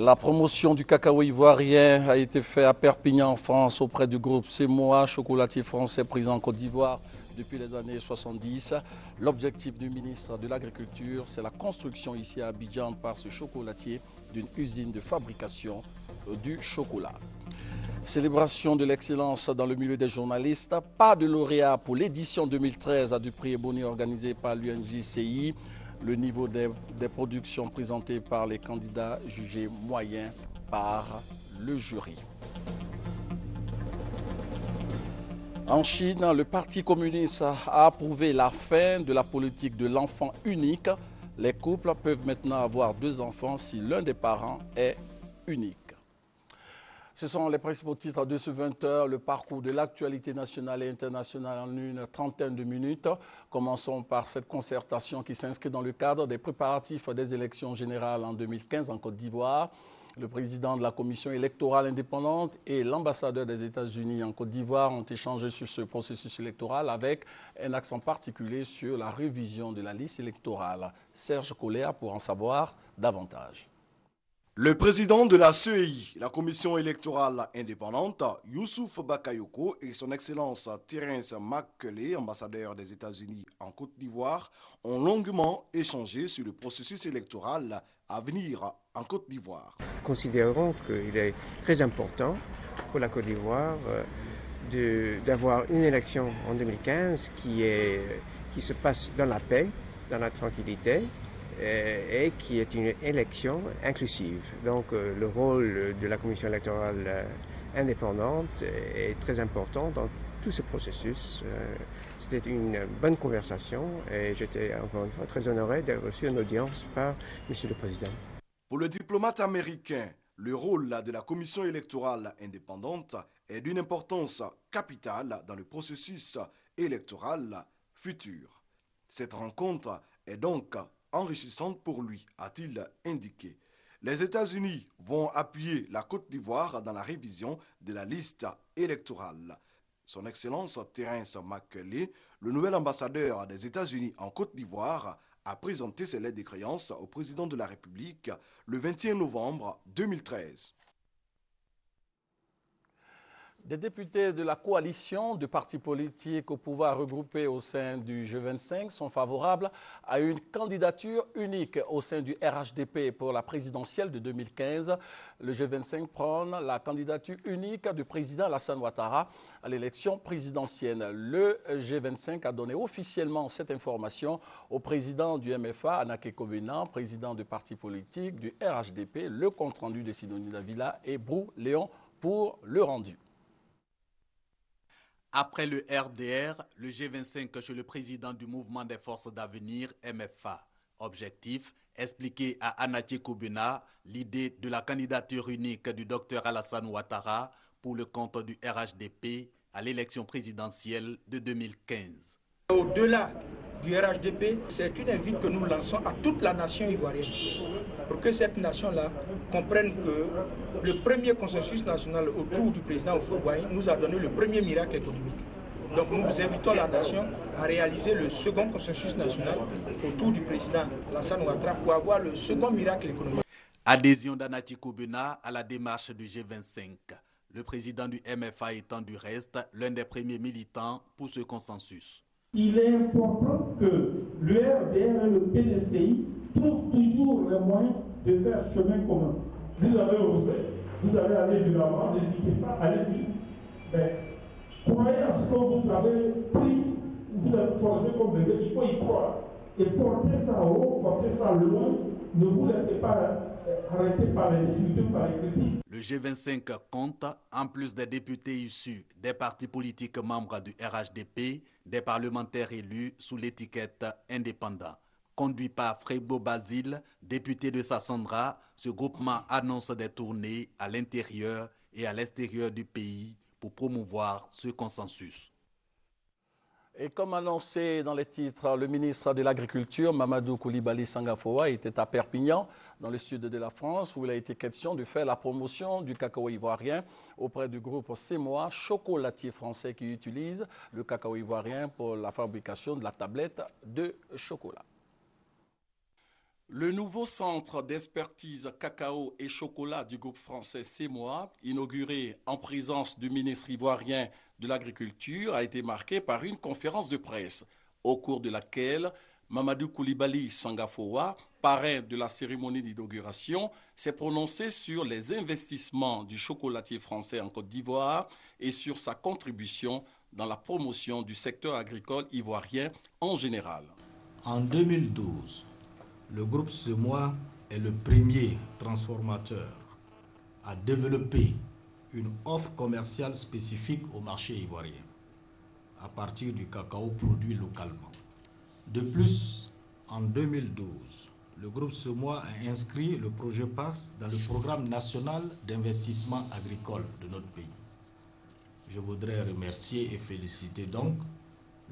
La promotion du cacao ivoirien a été faite à Perpignan en France auprès du groupe CEMOA, chocolatier français présent en Côte d'Ivoire depuis les années 70. L'objectif du ministre de l'Agriculture, c'est la construction ici à Abidjan par ce chocolatier d'une usine de fabrication du chocolat. Célébration de l'excellence dans le milieu des journalistes. Pas de lauréat pour l'édition 2013 à du prix Ebony organisé par l'UNJCI. Le niveau des, productions présentées par les candidats jugés moyens par le jury. En Chine, le Parti communiste a approuvé la fin de la politique de l'enfant unique. Les couples peuvent maintenant avoir deux enfants si l'un des parents est unique. Ce sont les principaux titres de ce 20h, le parcours de l'actualité nationale et internationale en une trentaine de minutes. Commençons par cette concertation qui s'inscrit dans le cadre des préparatifs des élections générales en 2015 en Côte d'Ivoire. Le président de la commission électorale indépendante et l'ambassadeur des États-Unis en Côte d'Ivoire ont échangé sur ce processus électoral avec un accent particulier sur la révision de la liste électorale. Serge Collet pour en savoir davantage. Le président de la CEI, la commission électorale indépendante, Youssouf Bakayoko et son excellence Terence McCulley, ambassadeur des États-Unis en Côte d'Ivoire, ont longuement échangé sur le processus électoral à venir en Côte d'Ivoire. Considérons qu'il est très important pour la Côte d'Ivoire d'avoir une élection en 2015 qui, est, qui se passe dans la paix, dans la tranquillité, et qui est une élection inclusive. Donc le rôle de la commission électorale indépendante est très important dans tout ce processus. C'était une bonne conversation et j'étais encore une fois très honoré d'avoir reçu une audience par Monsieur le Président. Pour le diplomate américain, le rôle de la commission électorale indépendante est d'une importance capitale dans le processus électoral futur. Cette rencontre est donc enrichissante pour lui, a-t-il indiqué. Les États-Unis vont appuyer la Côte d'Ivoire dans la révision de la liste électorale. Son Excellence Terence McKelley, le nouvel ambassadeur des États-Unis en Côte d'Ivoire, a présenté ses lettres de créance au président de la République le 21 novembre 2013. Des députés de la coalition de partis politiques au pouvoir regroupés au sein du G25 sont favorables à une candidature unique au sein du RHDP pour la présidentielle de 2015. Le G25 prône la candidature unique du président Alassane Ouattara à l'élection présidentielle. Le G25 a donné officiellement cette information au président du MFA, Anake Kobena, président du parti politique du RHDP, le compte-rendu de Sidonie Davila et Brou Léon pour le rendu. Après le RDR, le G25 chez le président du mouvement des forces d'avenir, MFA. Objectif, expliquer à Anatie Koubena l'idée de la candidature unique du docteur Alassane Ouattara pour le compte du RHDP à l'élection présidentielle de 2015. Au-delà du RHDP, c'est une invite que nous lançons à toute la nation ivoirienne pour que cette nation-là comprenne que le premier consensus national autour du président Oufouboy nous a donné le premier miracle économique. Donc nous invitons la nation à réaliser le second consensus national autour du président Alassane Ouattara pour avoir le second miracle économique. Adhésion d'Anati Koubena à la démarche du G25. Le président du MFA étant du reste l'un des premiers militants pour ce consensus. Il est important que le RDR et le PDCI trouvent toujours les moyens de faire chemin commun. Vous avez osé, vous allez aller de l'avant, n'hésitez pas, allez-y. Mais croyez à ce que vous avez pris, vous avez forgé comme bébé, il faut y croire. Et portez ça haut, portez ça loin, ne vous laissez pas Le G25 compte, en plus des députés issus des partis politiques membres du RHDP, des parlementaires élus sous l'étiquette indépendant. Conduit par Frébo Basile, député de Sassandra, ce groupement annonce des tournées à l'intérieur et à l'extérieur du pays pour promouvoir ce consensus. Et comme annoncé dans les titres, le ministre de l'Agriculture, Mamadou Koulibaly Sangafoa, était à Perpignan, dans le sud de la France, où il a été question de faire la promotion du cacao ivoirien auprès du groupe CEMOA, chocolatier français qui utilise le cacao ivoirien pour la fabrication de la tablette de chocolat. Le nouveau centre d'expertise cacao et chocolat du groupe français CEMOA, inauguré en présence du ministre ivoirien de l'Agriculture, a été marqué par une conférence de presse, au cours de laquelle Mamadou Koulibaly Sangafowa, parrain de la cérémonie d'inauguration, s'est prononcé sur les investissements du chocolatier français en Côte d'Ivoire et sur sa contribution dans la promotion du secteur agricole ivoirien en général. En 2012, le groupe Semois est le premier transformateur à développer une offre commerciale spécifique au marché ivoirien à partir du cacao produit localement. De plus, en 2012, le groupe Semois a inscrit le projet PAS dans le programme national d'investissement agricole de notre pays. Je voudrais remercier et féliciter donc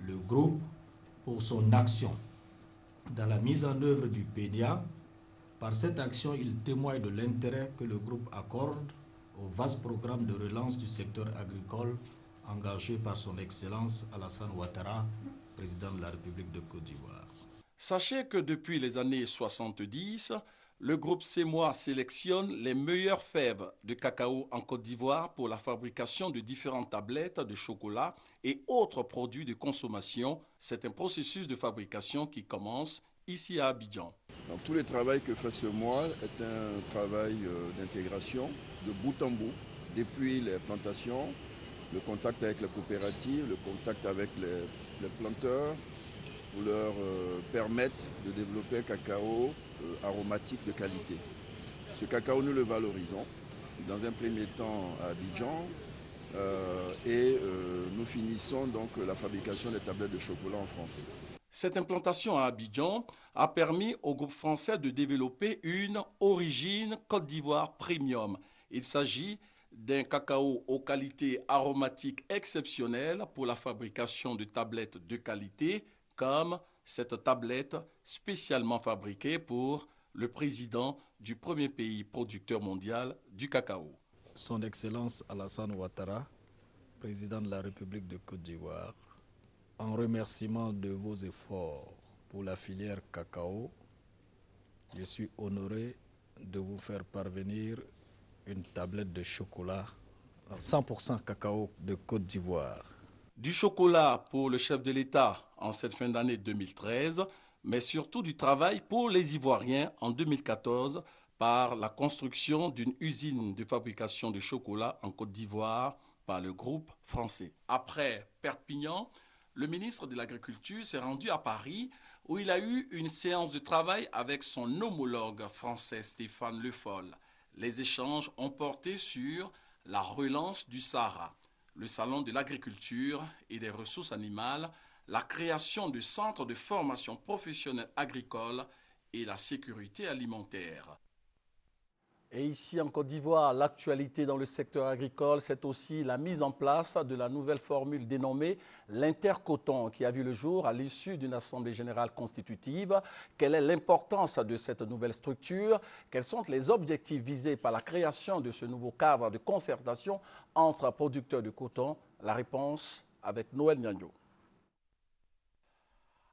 le groupe pour son action dans la mise en œuvre du PDA. Par cette action, il témoigne de l'intérêt que le groupe accorde au vaste programme de relance du secteur agricole engagé par son Excellence Alassane Ouattara, président de la République de Côte d'Ivoire. Sachez que depuis les années 70, le groupe CEMOA sélectionne les meilleures fèves de cacao en Côte d'Ivoire pour la fabrication de différentes tablettes de chocolat et autres produits de consommation. C'est un processus de fabrication qui commence ici à Abidjan. Donc, tout le travail que fait CEMOA est un travail euh, d'intégration de bout en bout, depuis les plantations, le contact avec les coopératives, le contact avec les, planteurs, pour leur euh, permettre de développer un cacao euh, aromatique de qualité. Ce cacao, nous le valorisons dans un premier temps à Abidjan et nous finissons donc la fabrication des tablettes de chocolat en France. Cette implantation à Abidjan a permis au groupe français de développer une origine Côte d'Ivoire premium. Il s'agit d'un cacao aux qualités aromatiques exceptionnelles pour la fabrication de tablettes de qualité comme cette tablette spécialement fabriquée pour le président du premier pays producteur mondial du cacao. Son Excellence Alassane Ouattara, président de la République de Côte d'Ivoire, en remerciement de vos efforts pour la filière cacao, je suis honoré de vous faire parvenir une tablette de chocolat 100% cacao de Côte d'Ivoire du chocolat pour le chef de l'État en cette fin d'année 2013, mais surtout du travail pour les Ivoiriens en 2014 par la construction d'une usine de fabrication de chocolat en Côte d'Ivoire par le groupe français. Après Perpignan, le ministre de l'Agriculture s'est rendu à Paris où il a eu une séance de travail avec son homologue français Stéphane Le Foll. Les échanges ont porté sur la relance du Sahara le Salon de l'agriculture et des ressources animales, la création du centre de formation professionnelle agricole et la sécurité alimentaire. Et ici en Côte d'Ivoire, l'actualité dans le secteur agricole, c'est aussi la mise en place de la nouvelle formule dénommée l'intercoton qui a vu le jour à l'issue d'une assemblée générale constitutive. Quelle est l'importance de cette nouvelle structure? Quels sont les objectifs visés par la création de ce nouveau cadre de concertation entre producteurs de coton? La réponse avec Noël Nyangyo.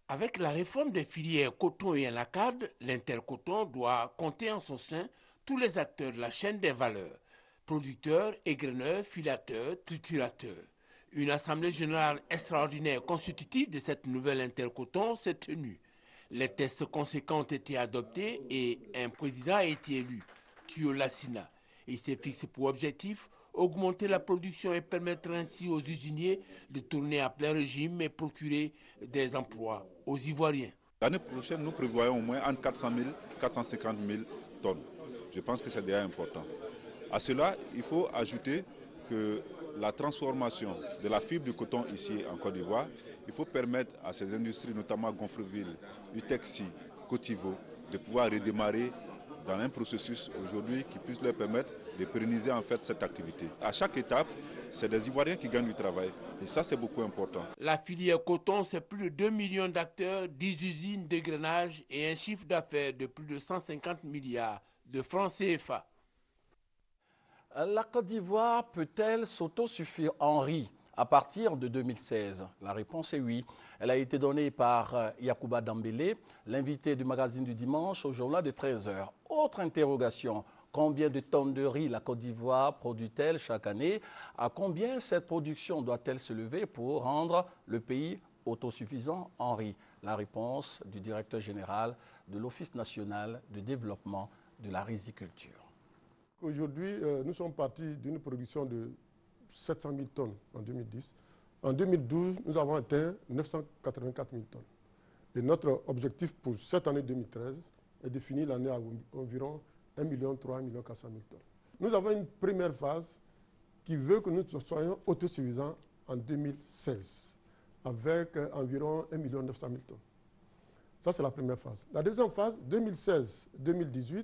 Avec la réforme des filières coton et anacade, l'intercoton doit compter en son sein tous les acteurs de la chaîne des valeurs, producteurs, égreneurs, filateurs, triturateurs. Une assemblée générale extraordinaire constitutive de cette nouvelle intercoton s'est tenue. Les tests conséquents ont été adoptés et un président a été élu, Thio Lassina. Il s'est fixé pour objectif augmenter la production et permettre ainsi aux usiniers de tourner à plein régime et procurer des emplois aux Ivoiriens. L'année prochaine, nous prévoyons au moins entre 400 000 et 450 000 tonnes. Je pense que c'est déjà important. À cela, il faut ajouter que la transformation de la fibre de coton ici en Côte d'Ivoire, il faut permettre à ces industries, notamment Gonfreville, Utexi, Cotivo, de pouvoir redémarrer dans un processus aujourd'hui qui puisse leur permettre de pérenniser en fait cette activité. À chaque étape, c'est des Ivoiriens qui gagnent du travail et ça c'est beaucoup important. La filière coton, c'est plus de 2 millions d'acteurs, 10 usines d'égrenage et un chiffre d'affaires de plus de 150 milliards de francs CFA. La Côte d'Ivoire peut-elle s'autosuffire en riz à partir de 2016 La réponse est oui. Elle a été donnée par euh, Yacouba Dambélé, l'invité du magazine du dimanche au journal de 13h. Autre interrogation, combien de tonnes de riz la Côte d'Ivoire produit-elle chaque année? À combien cette production doit-elle se lever pour rendre le pays autosuffisant en riz? La réponse du directeur général de l'Office national de développement de la riziculture. Aujourd'hui, euh, nous sommes partis d'une production de 700 000 tonnes en 2010. En 2012, nous avons atteint 984 000 tonnes. Et notre objectif pour cette année 2013 est de finir l'année à environ 1 million 3 400 000 tonnes. Nous avons une première phase qui veut que nous soyons autosuffisants en 2016 avec euh, environ 1 million 900 000 tonnes. Ça, c'est la première phase. La deuxième phase, 2016-2018,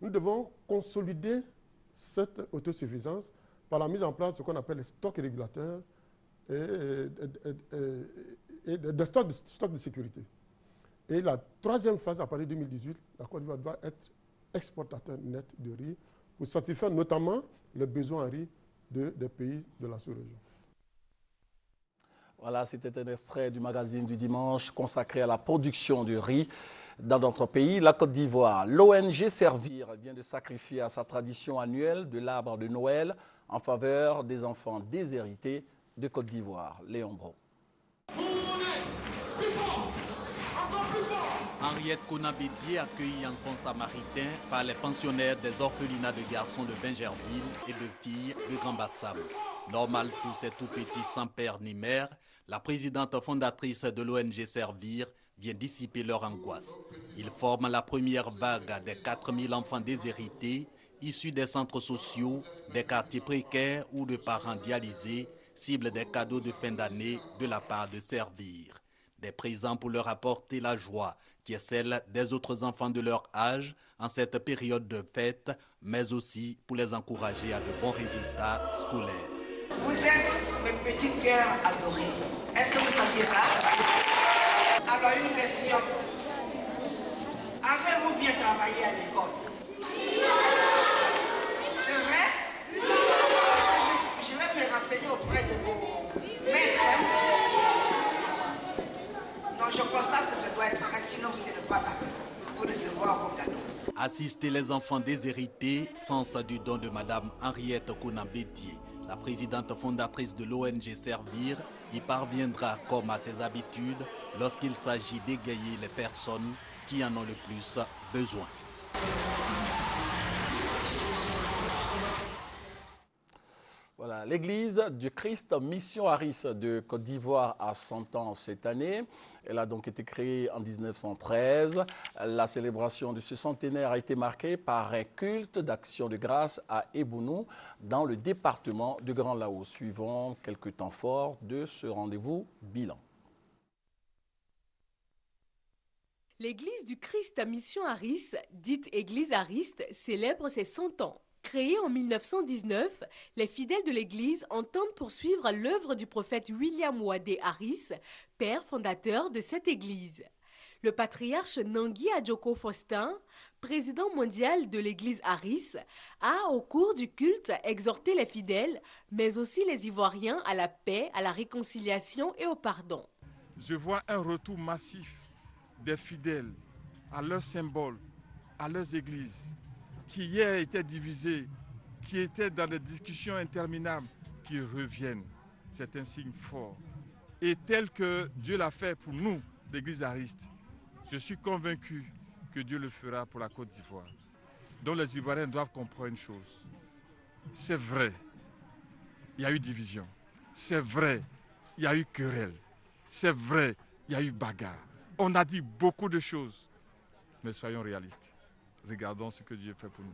nous devons consolider cette autosuffisance par la mise en place de ce qu'on appelle les stocks régulateurs et, des stocks de, sécurité. Et la troisième phase, à partir de 2018, la Côte d'Ivoire doit être exportateur net de riz pour satisfaire notamment les besoins en riz des pays de la sous-région. Voilà, c'était un extrait du magazine du dimanche consacré à la production du riz dans notre pays, la Côte d'Ivoire. L'ONG Servir vient de sacrifier à sa tradition annuelle de l'arbre de Noël en faveur des enfants déshérités de Côte d'Ivoire. Léon Bro. Henriette Konabédier accueillie en pont samaritain par les pensionnaires des orphelinats de garçons de Benjerville et de filles de Grand Bassam. Normal pour ces tout petits sans père ni mère, la présidente fondatrice de l'ONG Servir vient dissiper leur angoisse. Ils forment la première vague des 4000 enfants déshérités issus des centres sociaux, des quartiers précaires ou de parents dialysés, cible des cadeaux de fin d'année de la part de Servir. Des présents pour leur apporter la joie qui est celle des autres enfants de leur âge en cette période de fête, mais aussi pour les encourager à de bons résultats scolaires. Vous êtes mes petits cœurs adorés. Est-ce que vous saviez ça? Alors une question. Avez-vous bien travaillé à l'école? C'est vrai? Je, vais me renseigner auprès de vos maîtres. Hein. Non, je constate que ça doit être vrai, sinon vous ne pas là pour recevoir vos cadeaux. Assister les enfants déshérités, sens du don de Madame Henriette Kounambédier, la présidente fondatrice de l'ONG Servir, y parviendra comme à ses habitudes lorsqu'il s'agit d'égayer les personnes qui en ont le plus besoin. L'église du Christ Mission Harris de Côte d'Ivoire a 100 ans cette année. Elle a donc été créée en 1913. La célébration de ce centenaire a été marquée par un culte d'action de grâce à Ebounou dans le département de Grand Laos, suivant quelques temps forts de ce rendez-vous bilan. L'église du Christ Mission Harris, dite Église Hariste, célèbre ses 100 ans. Créée en 1919, les fidèles de l'Église entendent poursuivre l'œuvre du prophète William Wadé Harris, père fondateur de cette Église. Le patriarche Nangui Adjoko Faustin, président mondial de l'Église Harris, a, au cours du culte, exhorté les fidèles, mais aussi les Ivoiriens, à la paix, à la réconciliation et au pardon. Je vois un retour massif des fidèles à leurs symboles, à leurs églises, qui hier étaient divisés, qui étaient dans des discussions interminables, qui reviennent. C'est un signe fort. Et tel que Dieu l'a fait pour nous, l'Église ariste, je suis convaincu que Dieu le fera pour la Côte d'Ivoire. Donc les Ivoiriens doivent comprendre une chose. C'est vrai, il y a eu division. C'est vrai, il y a eu querelle. C'est vrai, il y a eu bagarre. On a dit beaucoup de choses, mais soyons réalistes. Regardons ce que Dieu fait pour nous.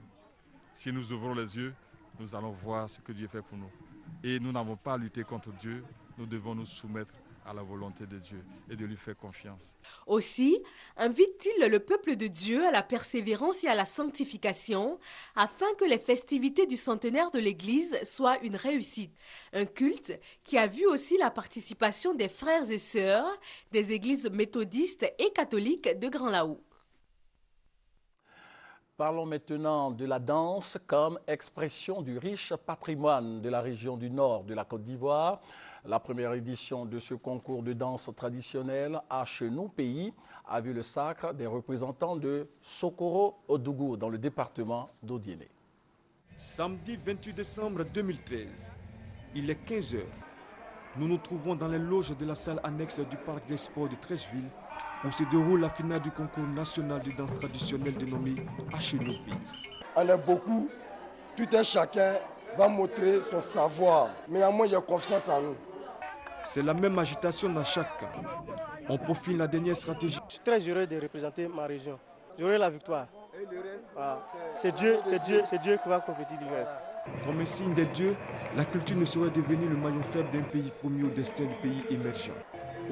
Si nous ouvrons les yeux, nous allons voir ce que Dieu fait pour nous. Et nous n'avons pas à lutter contre Dieu, nous devons nous soumettre à la volonté de Dieu et de lui faire confiance. Aussi, invite-t-il le peuple de Dieu à la persévérance et à la sanctification, afin que les festivités du centenaire de l'Église soient une réussite. Un culte qui a vu aussi la participation des frères et sœurs des églises méthodistes et catholiques de Grand Laou. Parlons maintenant de la danse comme expression du riche patrimoine de la région du nord de la Côte d'Ivoire. La première édition de ce concours de danse traditionnelle à Chenou Pays a vu le sacre des représentants de Sokoro Odougou dans le département d'Odiéné. Samedi 28 décembre 2013, il est 15h. Nous nous trouvons dans les loges de la salle annexe du parc des sports de Trècheville où se déroule la finale du concours national de danse traditionnelle dénommé Hachenopi. On est beaucoup, tout un chacun va montrer son savoir, mais à moi j'ai confiance en nous. C'est la même agitation dans chaque cas. On profile la dernière stratégie. Je suis très heureux de représenter ma région. J'aurai la victoire. C'est Dieu, c'est Dieu, c'est Dieu qui va compétir du reste. Comme un signe des dieux, la culture ne saurait devenir le maillon faible d'un pays promis au destin du pays émergent.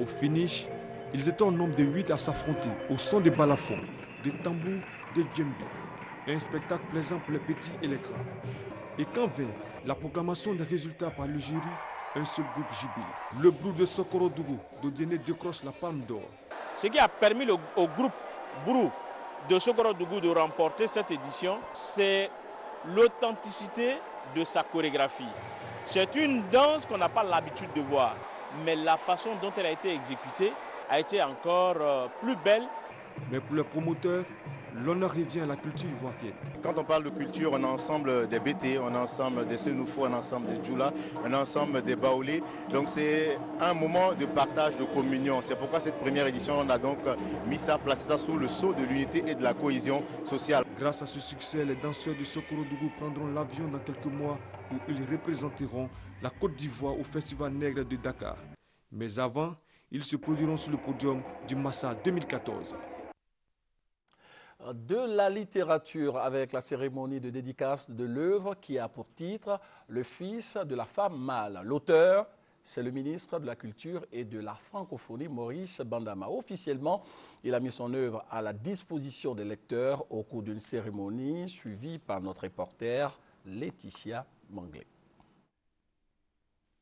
Au finish, ils étaient en nombre de 8 à s'affronter au son des balafons, des tambours, des djembés. Un spectacle plaisant pour les petits et les grands. Et quand vient la proclamation des résultats par le jury, un seul groupe jubile. Le brou de Sokoro Dougou d'Odiene décroche la palme d'or. Ce qui a permis au groupe brou de Sokoro Dougou de remporter cette édition, c'est l'authenticité de sa chorégraphie. C'est une danse qu'on n'a pas l'habitude de voir, mais la façon dont elle a été exécutée a été encore euh, plus belle. Mais pour le promoteur, l'honneur revient à la culture ivoirienne. Quand on parle de culture, on a ensemble des BT, on a ensemble des Senoufo, on a ensemble des Djoula, on a ensemble des Baoulé. Donc c'est un moment de partage, de communion. C'est pourquoi cette première édition, on a donc mis ça, placé ça sous le sceau de l'unité et de la cohésion sociale. Grâce à ce succès, les danseurs du Sokoro Dougou prendront l'avion dans quelques mois où ils représenteront la Côte d'Ivoire au Festival Nègre de Dakar. Mais avant, ils se produiront sur le podium du Massa 2014. De la littérature avec la cérémonie de dédicace de l'œuvre qui a pour titre Le fils de la femme mâle. L'auteur, c'est le ministre de la Culture et de la Francophonie, Maurice Bandama. Officiellement, il a mis son œuvre à la disposition des lecteurs au cours d'une cérémonie suivie par notre reporter Laetitia Manglé.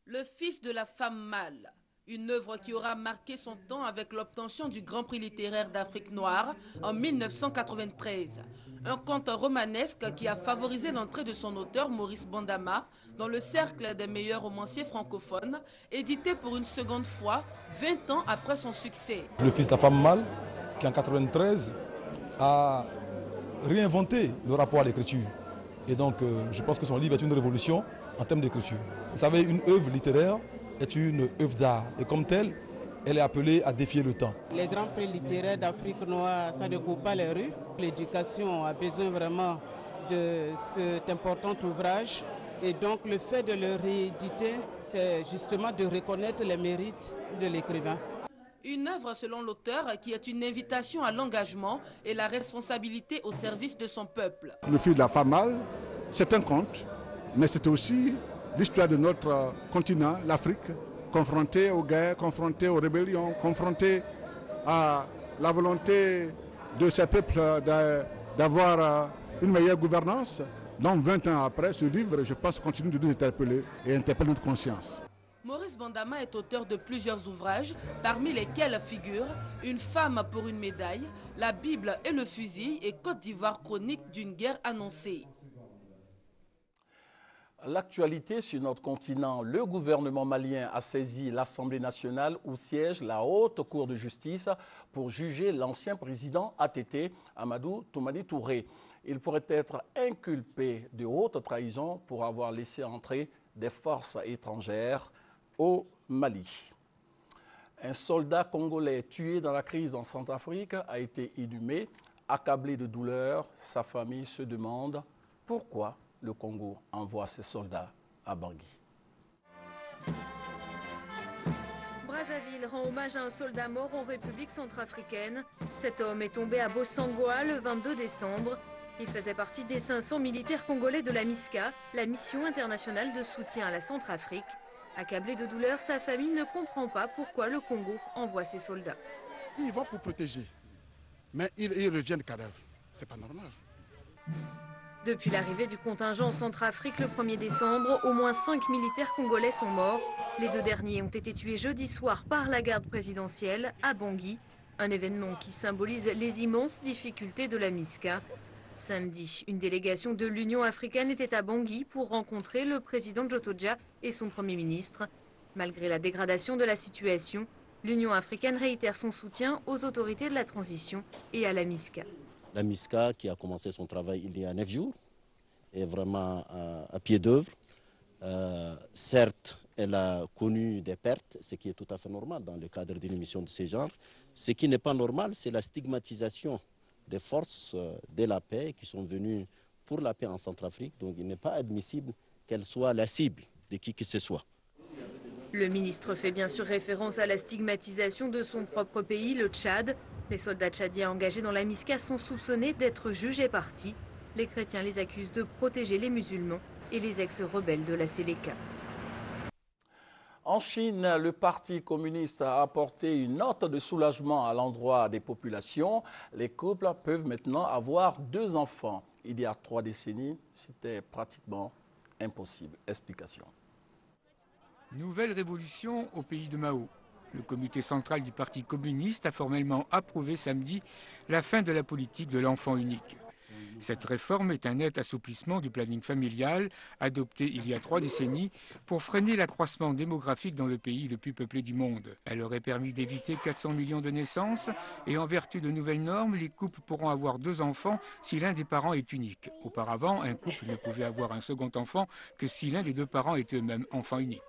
Le fils de la femme mâle une œuvre qui aura marqué son temps avec l'obtention du Grand Prix littéraire d'Afrique noire en 1993. Un conte romanesque qui a favorisé l'entrée de son auteur Maurice Bandama dans le cercle des meilleurs romanciers francophones, édité pour une seconde fois 20 ans après son succès. Le fils de la femme mâle, qui en 1993 a réinventé le rapport à l'écriture. Et donc, euh, je pense que son livre est une révolution en termes d'écriture. Vous savez, une œuvre littéraire est une œuvre d'art et comme telle, elle est appelée à défier le temps. Les grands prix littéraires d'Afrique noire, ça ne coupe pas les rues. L'éducation a besoin vraiment de cet important ouvrage. Et donc le fait de le rééditer, c'est justement de reconnaître les mérites de l'écrivain. Une œuvre, selon l'auteur, qui est une invitation à l'engagement et la responsabilité au service de son peuple. Le fil de la femme mâle, c'est un conte, mais c'est aussi l'histoire de notre continent, l'Afrique, confrontée aux guerres, confrontée aux rébellions, confrontée à la volonté de ces peuples d'avoir euh, une meilleure gouvernance. Donc 20 ans après, ce livre, je pense, continue de nous interpeller et interpelle notre conscience. Maurice Bandama est auteur de plusieurs ouvrages, parmi lesquels figurent Une femme pour une médaille, La Bible et le fusil et Côte d'Ivoire chronique d'une guerre annoncée. L'actualité sur notre continent, le gouvernement malien a saisi l'Assemblée nationale où siège la haute cour de justice pour juger l'ancien président ATT, Amadou Toumani Touré. Il pourrait être inculpé de haute trahison pour avoir laissé entrer des forces étrangères au Mali. Un soldat congolais tué dans la crise en Centrafrique a été inhumé. Accablé de douleur, sa famille se demande pourquoi le Congo envoie ses soldats à Bangui. Brazzaville rend hommage à un soldat mort en République centrafricaine. Cet homme est tombé à Bossangoa le 22 décembre. Il faisait partie des 500 militaires congolais de la MISCA, la mission internationale de soutien à la Centrafrique. Accablé de douleur, sa famille ne comprend pas pourquoi le Congo envoie ses soldats. Ils vont pour protéger, mais ils, ils reviennent cadavres. C'est pas normal. Depuis l'arrivée du contingent en Centrafrique le 1er décembre, au moins 5 militaires congolais sont morts. Les deux derniers ont été tués jeudi soir par la garde présidentielle à Bangui, un événement qui symbolise les immenses difficultés de la MISCA. Samedi, une délégation de l'Union africaine était à Bangui pour rencontrer le président Jotoja et son Premier ministre. Malgré la dégradation de la situation, l'Union africaine réitère son soutien aux autorités de la transition et à la MISCA. La MISCA, qui a commencé son travail il y a neuf jours, est vraiment à, pied d'œuvre. Euh, certes, elle a connu des pertes, ce qui est tout à fait normal dans le cadre d'une mission de ce genre. Ce qui n'est pas normal, c'est la stigmatisation des forces euh, de la paix qui sont venues pour la paix en Centrafrique. Donc il n'est pas admissible qu'elle soit la cible de qui que ce soit. Le ministre fait bien sûr référence à la stigmatisation de son propre pays, le Tchad. Les soldats tchadiens engagés dans la MISCA sont soupçonnés d'être jugés partis. Les chrétiens les accusent de protéger les musulmans et les ex-rebelles de la Séléka. En Chine, le Parti communiste a apporté une note de soulagement à l'endroit des populations. Les couples peuvent maintenant avoir deux enfants. Il y a trois décennies, c'était pratiquement impossible. Explication. Nouvelle révolution au pays de Mao. Le comité central du Parti communiste a formellement approuvé samedi la fin de la politique de l'enfant unique. Cette réforme est un net assouplissement du planning familial adopté il y a trois décennies pour freiner l'accroissement démographique dans le pays le plus peuplé du monde. Elle aurait permis d'éviter 400 millions de naissances et en vertu de nouvelles normes, les couples pourront avoir deux enfants si l'un des parents est unique. Auparavant, un couple ne pouvait avoir un second enfant que si l'un des deux parents était eux-mêmes enfant unique.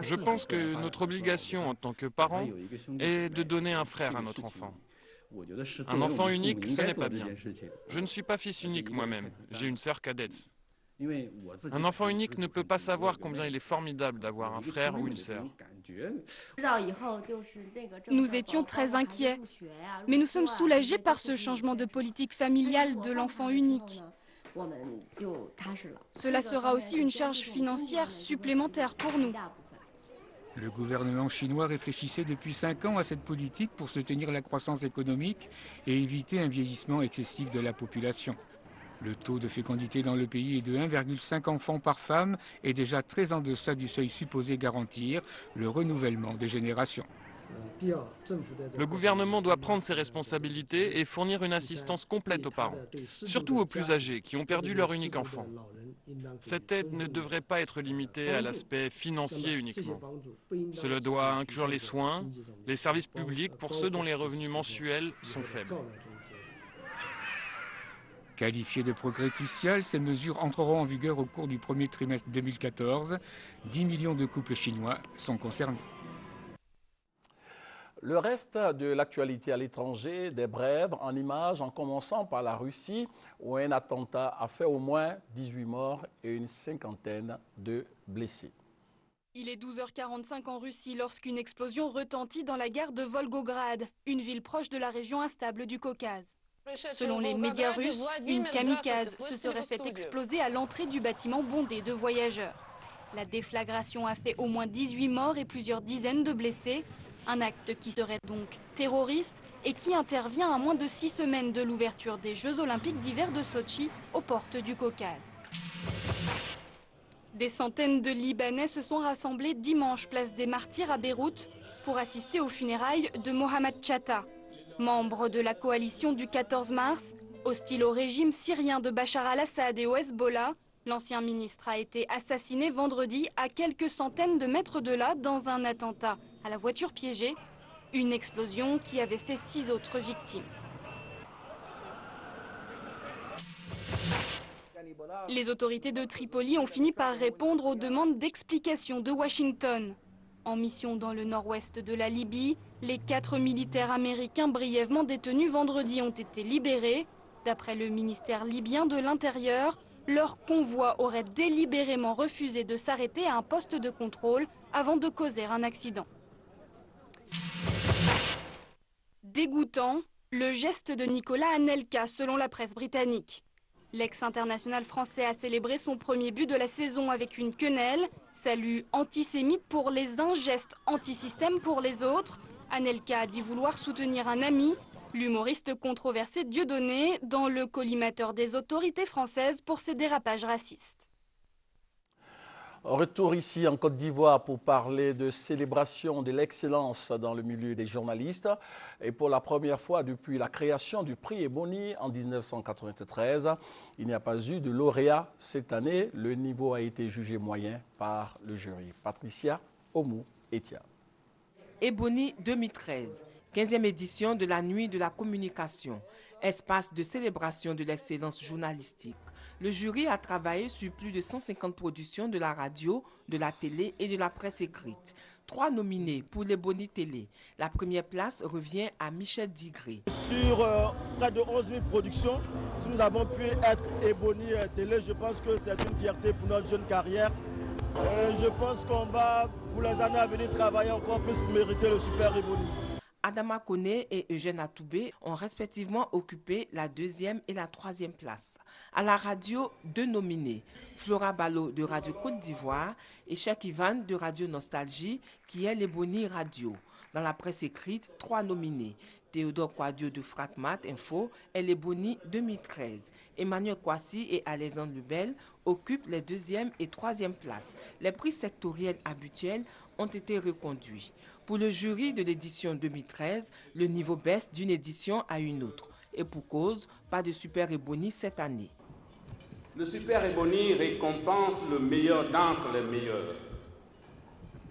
Je pense que notre obligation en tant que parents est de donner un frère à notre enfant. Un enfant unique, ce n'est pas bien. Je ne suis pas fils unique moi-même, j'ai une sœur cadette. Un enfant unique ne peut pas savoir combien il est formidable d'avoir un frère ou une sœur. Nous étions très inquiets, mais nous sommes soulagés par ce changement de politique familiale de l'enfant unique. Cela sera aussi une charge financière supplémentaire pour nous. Le gouvernement chinois réfléchissait depuis cinq ans à cette politique pour soutenir la croissance économique et éviter un vieillissement excessif de la population. Le taux de fécondité dans le pays est de 1,5 enfants par femme et déjà très en deçà du seuil supposé garantir le renouvellement des générations. Le gouvernement doit prendre ses responsabilités et fournir une assistance complète aux parents, surtout aux plus âgés qui ont perdu leur unique enfant. Cette aide ne devrait pas être limitée à l'aspect financier uniquement. Cela doit inclure les soins, les services publics pour ceux dont les revenus mensuels sont faibles. Qualifiées de progrès crucial, ces mesures entreront en vigueur au cours du premier trimestre 2014. 10 millions de couples chinois sont concernés. Le reste de l'actualité à l'étranger, des brèves en images, en commençant par la Russie, où un attentat a fait au moins 18 morts et une cinquantaine de blessés. Il est 12h45 en Russie lorsqu'une explosion retentit dans la gare de Volgograd, une ville proche de la région instable du Caucase. Selon les médias russes, une kamikaze se serait fait exploser à l'entrée du bâtiment bondé de voyageurs. La déflagration a fait au moins 18 morts et plusieurs dizaines de blessés. Un acte qui serait donc terroriste et qui intervient à moins de six semaines de l'ouverture des Jeux olympiques d'hiver de Sochi aux portes du Caucase. Des centaines de Libanais se sont rassemblés dimanche place des Martyrs à Beyrouth pour assister aux funérailles de Mohamed Chatta, membre de la coalition du 14 mars, hostile au régime syrien de Bachar al-Assad et au Hezbollah. L'ancien ministre a été assassiné vendredi à quelques centaines de mètres de là dans un attentat à la voiture piégée, une explosion qui avait fait six autres victimes. Les autorités de Tripoli ont fini par répondre aux demandes d'explication de Washington. En mission dans le nord-ouest de la Libye, les quatre militaires américains brièvement détenus vendredi ont été libérés. D'après le ministère libyen de l'Intérieur, leur convoi aurait délibérément refusé de s'arrêter à un poste de contrôle avant de causer un accident. Dégoûtant, le geste de Nicolas Anelka selon la presse britannique. L'ex-international français a célébré son premier but de la saison avec une quenelle. Salut antisémite pour les uns, geste antisystème pour les autres. Anelka a dit vouloir soutenir un ami, l'humoriste controversé Dieudonné, dans le collimateur des autorités françaises pour ses dérapages racistes. Retour ici en Côte d'Ivoire pour parler de célébration de l'excellence dans le milieu des journalistes. Et pour la première fois depuis la création du prix Ebony en 1993, il n'y a pas eu de lauréat cette année. Le niveau a été jugé moyen par le jury. Patricia Omou Etia. Ebony 2013, 15e édition de la Nuit de la communication, espace de célébration de l'excellence journalistique le jury a travaillé sur plus de 150 productions de la radio, de la télé et de la presse écrite. Trois nominés pour les Télé. La première place revient à Michel Digré. Sur euh, près de 11 000 productions, si nous avons pu être Ebony euh, Télé, je pense que c'est une fierté pour notre jeune carrière. je pense qu'on va, pour les années à venir, travailler encore plus pour mériter le Super Ebony. Adama Kone et Eugène Atoubé ont respectivement occupé la deuxième et la troisième place. À la radio, deux nominés, Flora Balo de Radio Côte d'Ivoire et Cheikh Ivan de Radio Nostalgie, qui est l'Ebony Radio. Dans la presse écrite, trois nominés, Théodore Quadio de Fratmat Info et les 2013. Emmanuel Kwasi et Alexandre Lubel occupent les deuxième et troisième places. Les prix sectoriels habituels ont été reconduits. Pour le jury de l'édition 2013, le niveau baisse d'une édition à une autre. Et pour cause, pas de Super Ebony cette année. Le Super Ebony récompense le meilleur d'entre les meilleurs.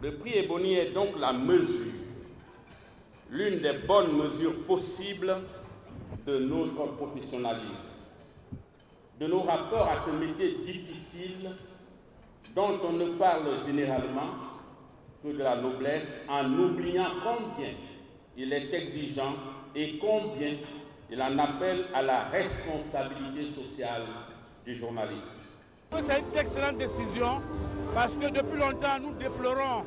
Le prix Ebony est donc la mesure l'une des bonnes mesures possibles de notre professionnalisme, de nos rapports à ce métier difficile dont on ne parle généralement que de la noblesse en oubliant combien il est exigeant et combien il en appelle à la responsabilité sociale du journaliste. C'est une excellente décision parce que depuis longtemps nous déplorons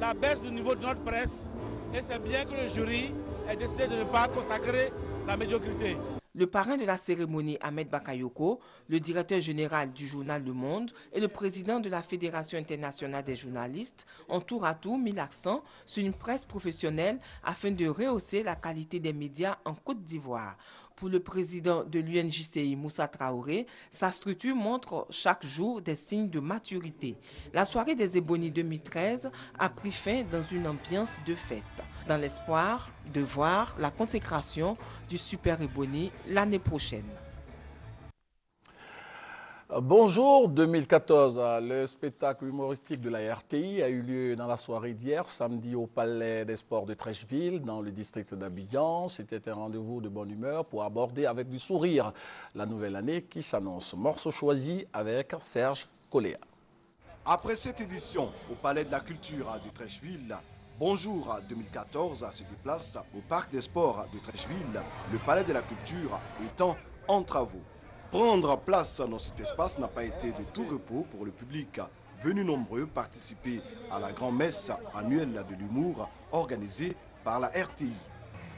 la baisse du niveau de notre presse et c'est bien que le jury ait décidé de ne pas consacrer la médiocrité. Le parrain de la cérémonie, Ahmed Bakayoko, le directeur général du journal Le Monde et le président de la Fédération internationale des journalistes ont tour à tour mis l'accent sur une presse professionnelle afin de rehausser la qualité des médias en Côte d'Ivoire. Pour le président de l'UNJCI, Moussa Traoré, sa structure montre chaque jour des signes de maturité. La soirée des Ébonies 2013 a pris fin dans une ambiance de fête, dans l'espoir de voir la consécration du Super Ébony l'année prochaine. Bonjour 2014, le spectacle humoristique de la RTI a eu lieu dans la soirée d'hier, samedi au Palais des Sports de Trècheville, dans le district d'Abidjan. C'était un rendez-vous de bonne humeur pour aborder avec du sourire la nouvelle année qui s'annonce. Morceau choisi avec Serge Coléa. Après cette édition au Palais de la Culture de Trècheville, Bonjour 2014 se déplace au Parc des Sports de Trècheville, le Palais de la Culture étant en travaux. Prendre place dans cet espace n'a pas été de tout repos pour le public, venu nombreux participer à la grand-messe annuelle de l'humour organisée par la RTI.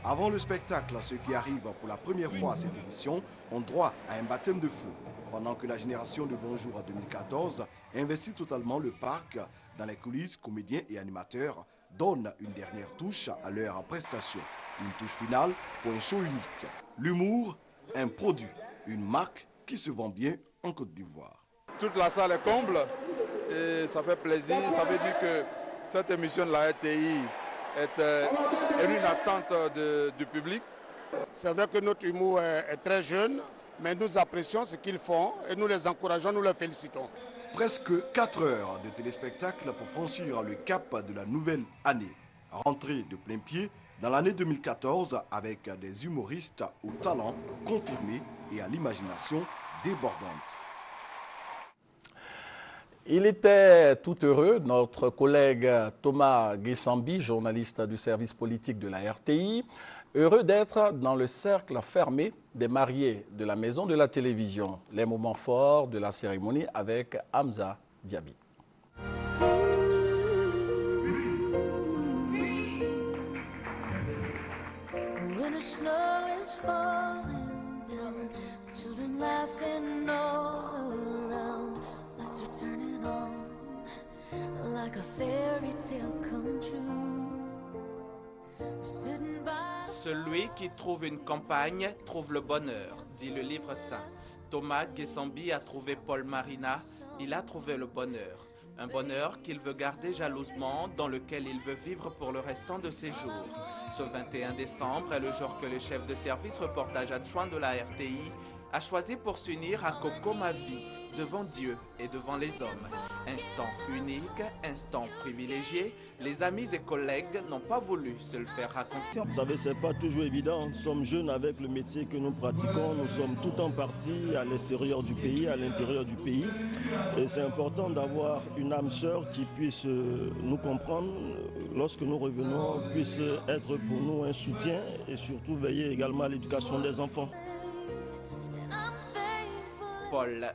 Avant le spectacle, ceux qui arrivent pour la première fois à cette émission ont droit à un baptême de feu, pendant que la génération de Bonjour 2014 investit totalement le parc dans les coulisses, comédiens et animateurs donnent une dernière touche à leur prestation. Une touche finale pour un show unique. L'humour, un produit une marque qui se vend bien en Côte d'Ivoire. Toute la salle est comble et ça fait plaisir. Ça veut dire que cette émission de la RTI est, euh, une attente du public. C'est vrai que notre humour est, très jeune, mais nous apprécions ce qu'ils font et nous les encourageons, nous les félicitons. Presque 4 heures de téléspectacle pour franchir le cap de la nouvelle année. Rentrée de plein pied dans l'année 2014 avec des humoristes au talent confirmé et à l'imagination débordante. Il était tout heureux, notre collègue Thomas Guessambi, journaliste du service politique de la RTI, heureux d'être dans le cercle fermé des mariés de la maison de la télévision. Les moments forts de la cérémonie avec Hamza Diaby. Celui qui trouve une campagne trouve le bonheur, dit le livre saint. Thomas Gessambi a trouvé Paul Marina, il a trouvé le bonheur. Un bonheur qu'il veut garder jalousement, dans lequel il veut vivre pour le restant de ses jours. Ce 21 décembre est le jour que le chef de service reportage adjoint de la RTI a choisi pour s'unir à Coco devant Dieu et devant les hommes. Instant unique, instant privilégié, les amis et collègues n'ont pas voulu se le faire raconter. Vous savez, ce n'est pas toujours évident. Nous sommes jeunes avec le métier que nous pratiquons. Nous sommes tout en partie à l'extérieur du pays, à l'intérieur du pays. Et c'est important d'avoir une âme sœur qui puisse euh, nous comprendre lorsque nous revenons, puisse être pour nous un soutien et surtout veiller également à l'éducation des enfants.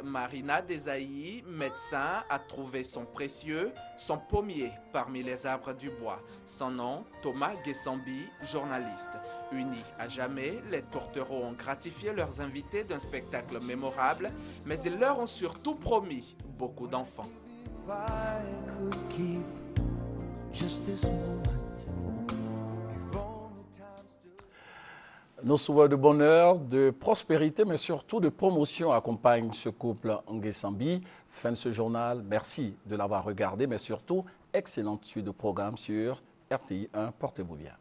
Marina Desailly, médecin, a trouvé son précieux, son pommier parmi les arbres du bois. Son nom, Thomas Guessambi, journaliste. Unis à jamais, les tourtereaux ont gratifié leurs invités d'un spectacle mémorable, mais ils leur ont surtout promis beaucoup d'enfants. Nos souhaits de bonheur, de prospérité, mais surtout de promotion accompagnent ce couple Nguessambi. Fin de ce journal. Merci de l'avoir regardé, mais surtout, excellente suite de programmes sur RTI 1. Portez-vous bien.